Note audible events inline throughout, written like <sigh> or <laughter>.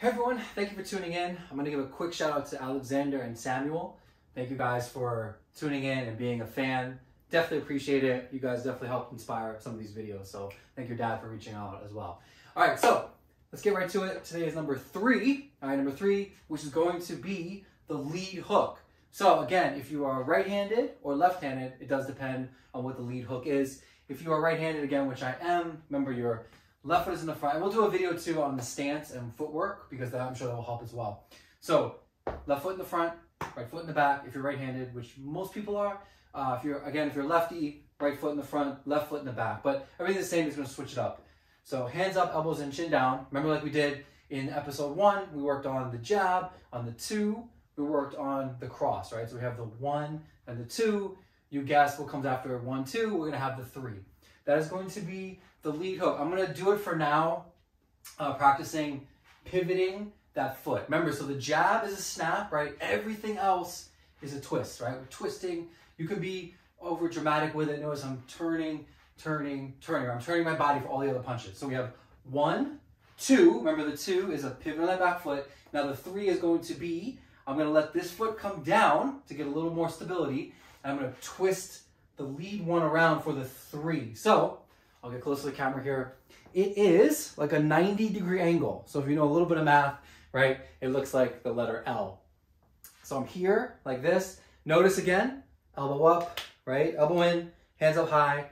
Hey everyone, thank you for tuning in. I'm gonna give a quick shout out to Alexander and Samuel. Thank you guys for tuning in and being a fan. Definitely appreciate it. You guys definitely helped inspire some of these videos. So thank your dad for reaching out as well. All right, so let's get right to it. Today is number three. All right, number three, which is going to be the lead hook. So again, if you are right-handed or left-handed, it does depend on what the lead hook is. If you are right-handed again, which I am, remember your left foot is in the front. And we'll do a video too on the stance and footwork because that, I'm sure that will help as well. So left foot in the front, right foot in the back. If you're right-handed, which most people are. Uh, if you're again, if you're lefty, right foot in the front, left foot in the back. But everything's the same. Going to switch it up. So hands up, elbows in, chin down. Remember, like we did in episode one, we worked on the jab. On the two, we worked on the cross. Right. So we have the one and the two. You guess what comes after one, two. We're going to have the three. That is going to be the lead hook. I'm to do it for now, uh, practicing pivoting that foot. Remember, so the jab is a snap, right? Everything else is a twist, right? We're twisting. You can be over dramatic with it. Notice I'm turning, turning, turning. I'm turning my body for all the other punches. So we have one, two. Remember the two is a pivot on that back foot. Now the three is going to be, I'm to let this foot come down to get a little more stability. And I'm to twist the lead one around for the three. So I'll get close to the camera here. It is like a 90 degree angle. So if you know a little bit of math, right, it looks like the letter L. So I'm here like this. Notice again, elbow up, right? Elbow in, hands up high.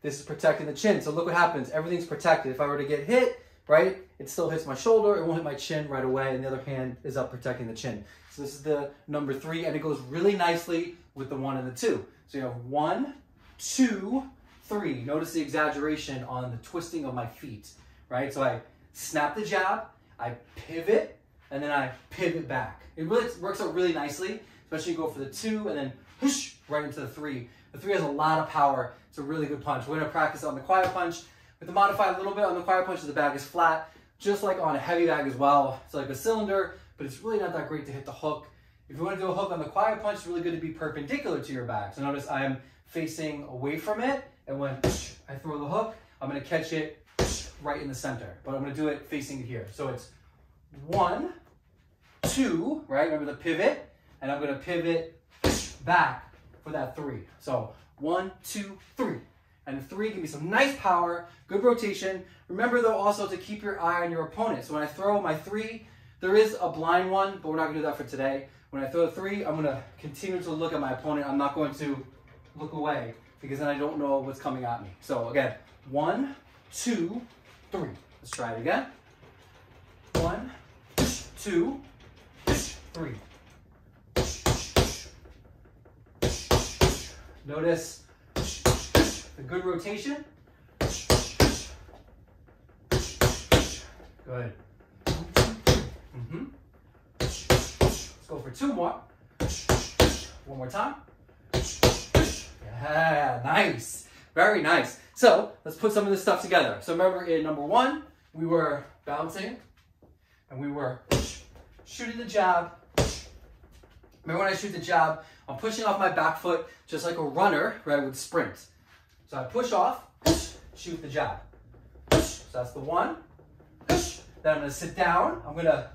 This is protecting the chin. So look what happens. Everything's protected. If I were to get hit, right, it still hits my shoulder. It won't hit my chin right away. And the other hand is up protecting the chin. So this is the number three, and it goes really nicely with the one and the two. So you have one, two, three. Notice the exaggeration on the twisting of my feet, right? So I snap the jab, I pivot, and then I pivot back. It really works out really nicely, especially you go for the two and then whoosh, right into the three. The three has a lot of power. It's a really good punch. We're gonna practice on the quiet punch. With the modify a little bit on the quiet punch, the bag is flat, just like on a heavy bag as well. It's like a cylinder, but it's really not that great to hit the hook. If you want to do a hook on the quiet punch, it's really good to be perpendicular to your bag. So notice I am facing away from it, and when I throw the hook, I'm gonna catch it right in the center, but I'm gonna do it facing here. So it's one, two, right? Remember the pivot, and I'm gonna pivot back for that three. So one, two, three. And three, give me some nice power, good rotation. Remember though also to keep your eye on your opponent. So when I throw my three, there is a blind one, but we're not gonna do that for today. When I throw three, I'm gonna continue to look at my opponent. I'm not going to look away because then I don't know what's coming at me. So again, one, two, three. Let's try it again. One, two, three. Notice the good rotation. Good. Mm-hmm. Let's go for two more. One more time. Yeah, nice. Very nice. So let's put some of this stuff together. So remember in number one, we were bouncing and we were shooting the jab. Remember when I shoot the jab, I'm pushing off my back foot just like a runner, right, would sprint. So I push off, shoot the jab. So that's the one. Then I'm gonna sit down. I'm gonna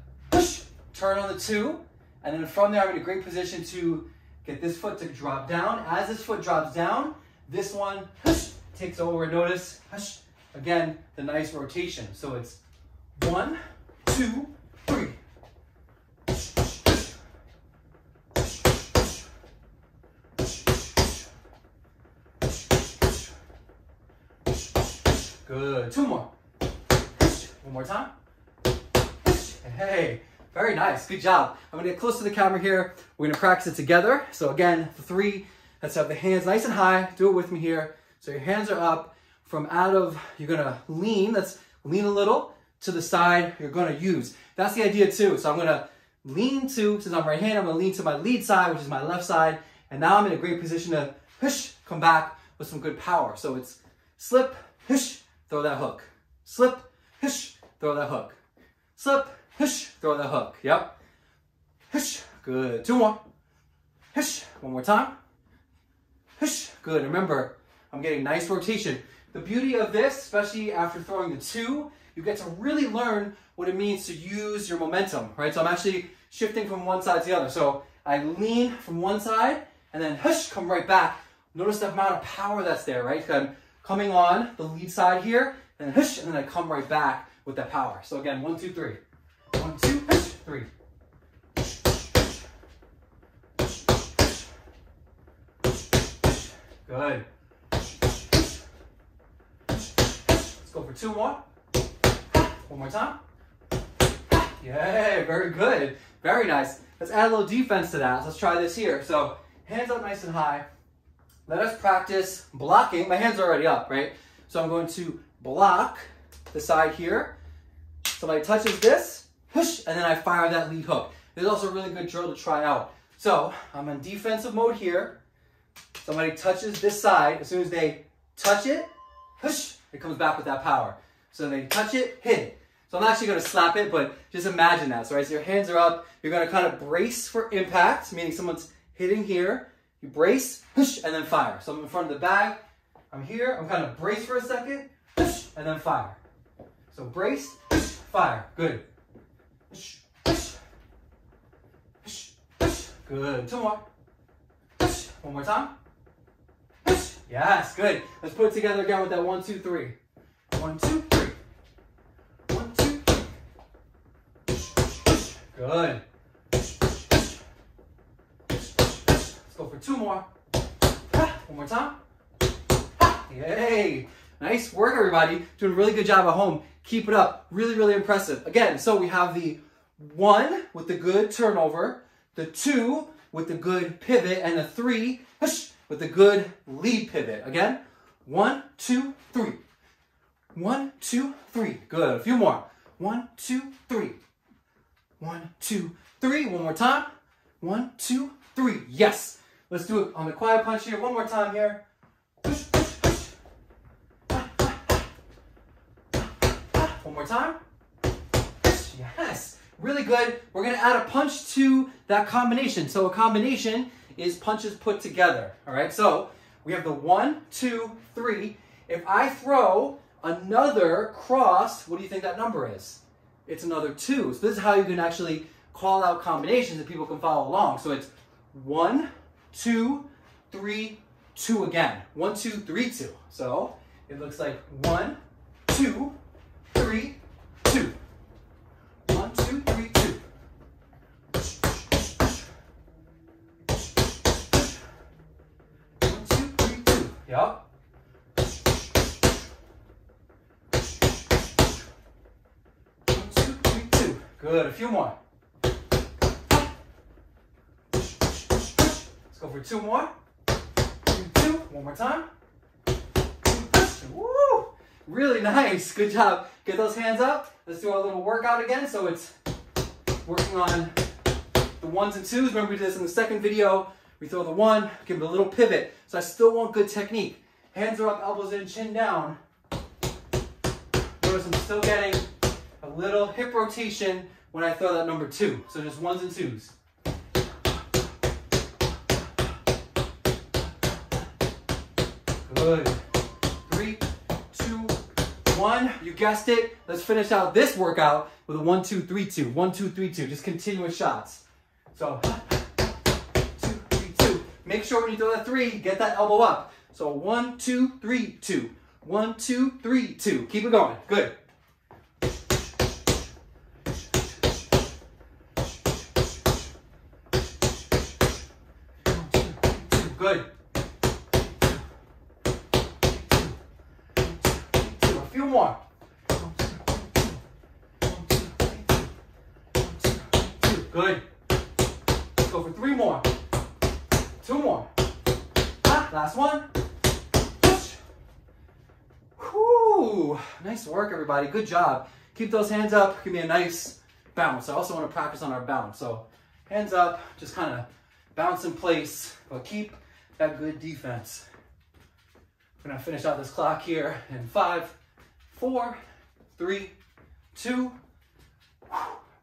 turn on the two. And then from there, I'm in a great position to Get this foot to drop down. As this foot drops down, this one hush, takes over. Notice, hush, again, the nice rotation. So it's one, two, three. Good. Two more. One more time. Hey. Very nice, good job. I'm gonna get close to the camera here. We're gonna practice it together. So again, the three, let's have the hands nice and high. Do it with me here. So your hands are up from out of, you're gonna lean, let's lean a little to the side you're gonna use. That's the idea too. So I'm gonna lean to, since I'm right hand, I'm gonna lean to my lead side, which is my left side. And now I'm in a great position to push, come back with some good power. So it's slip, push, throw that hook. Slip, push, throw that hook. Slip, Hush, throw the hook. Yep. Hush, good. Two more. Hush, one more time. Hush, good. Remember, I'm getting nice rotation. The beauty of this, especially after throwing the two, you get to really learn what it means to use your momentum, right? So I'm actually shifting from one side to the other. So I lean from one side and then hush, come right back. Notice the amount of power that's there, right? I'm coming on the lead side here, and then hush, and then I come right back with that power. So again, one, two, three. One, two, three. Good. Let's go for two more. One more time. Yeah, very good. Very nice. Let's add a little defense to that. Let's try this here. So hands up nice and high. Let us practice blocking. My hands are already up, right? So I'm going to block the side here. Somebody touches this, and then I fire that lead hook. This is also a really good drill to try out. So I'm in defensive mode here. Somebody touches this side. As soon as they touch it, push, it comes back with that power. So they touch it, hit it. So I'm actually gonna slap it, but just imagine that. So, right, so your hands are up. You're gonna kind of brace for impact, meaning someone's hitting here. You brace, push, and then fire. So I'm in front of the bag. I'm here. I'm kind of brace for a second, push, and then fire. So brace, push, fire. Good. Push, push, push, push. Good. Two more. One more time. Yes, good. Let's put it together again with that one, two, three. One, two, three. One, two, three. Good. Let's go for two more. One more time. Yay. Nice work, everybody. Doing a really good job at home. Keep it up. Really, really impressive. Again, so we have the one with the good turnover, the two with the good pivot, and the three with the good lead pivot. Again, one, two, three. One, two, three. Good. A few more. One, two, three. One, two, three. One more time. One, two, three. Yes. Let's do it on the quiet punch here. One more time here. Push, push, push. One more time. Yes. Really good. We're to add a punch to that combination. So a combination is punches put together. All right, so we have the one, two, three. If I throw another cross, what do you think that number is? It's another two. So this is how you can actually call out combinations and people can follow along. So it's one, two, three, two again. One, two, three, two. So it looks like one, two, three, two. One, two, three, Yep. One, two, three, two. Good. A few more. Let's go for two more. Two. One more time. Woo! Really nice. Good job. Get those hands up. Let's do our little workout again. So it's working on the ones and twos. Remember we did this in the second video. We throw the one, give it a little pivot. So I still want good technique. Hands are up, elbows in, chin down. Notice I'm still getting a little hip rotation when I throw that number two. So just ones and twos. Good. Three, two, one. You guessed it. Let's finish out this workout with a one, two, three, two. One, two, three, two. Just continuous shots. So <laughs> Make sure when you throw that three, get that elbow up. So one, two, three, two. One, two, three, two. Keep it going. Good. Good. A few more. Good. Let's go for three more. Two more. Ah, last one. Push. Whew. Nice work, everybody. Good job. Keep those hands up. Give me a nice bounce. I also want to practice on our bounce. So hands up, just kind of bounce in place, but keep that good defense. We're gonna finish out this clock here in five, four, three, two,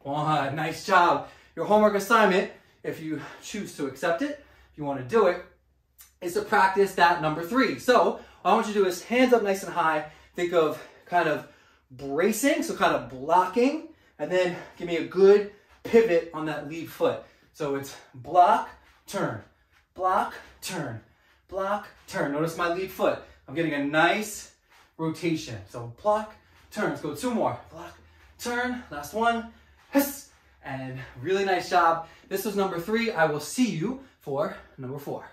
one. Nice job. Your homework assignment, if you choose to accept it, if you want to do it, is to practice that number three. So what I want you to do is hands up nice and high. Think of kind of bracing, so kind of blocking, and then give me a good pivot on that lead foot. So it's block, turn, block, turn, block, turn. Notice my lead foot. I'm getting a nice rotation. So block, turn. Let's go two more. Block, turn. Last one. And really nice job. This was number three. I will see you for number four.